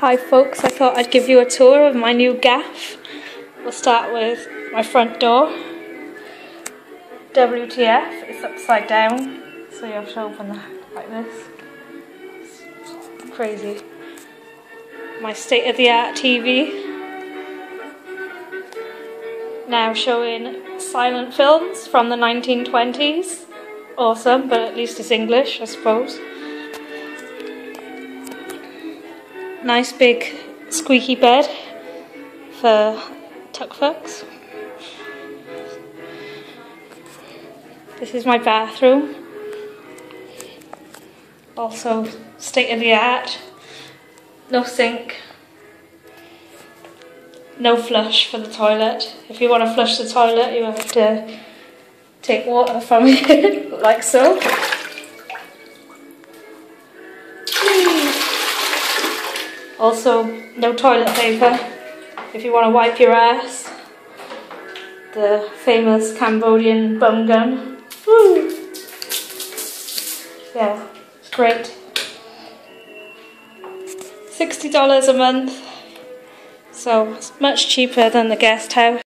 Hi folks, I thought I'd give you a tour of my new gaff. We'll start with my front door. WTF, it's upside down, so you have to open that like this. It's crazy. My state-of-the-art TV. Now showing silent films from the 1920s. Awesome, but at least it's English, I suppose. Nice big squeaky bed for tuck fucks. This is my bathroom. Also state of the art. No sink. No flush for the toilet. If you want to flush the toilet, you have to take water from it, like so. Also, no toilet paper if you want to wipe your ass. The famous Cambodian bum gun. Woo! Yeah, great. $60 a month, so it's much cheaper than the guest house.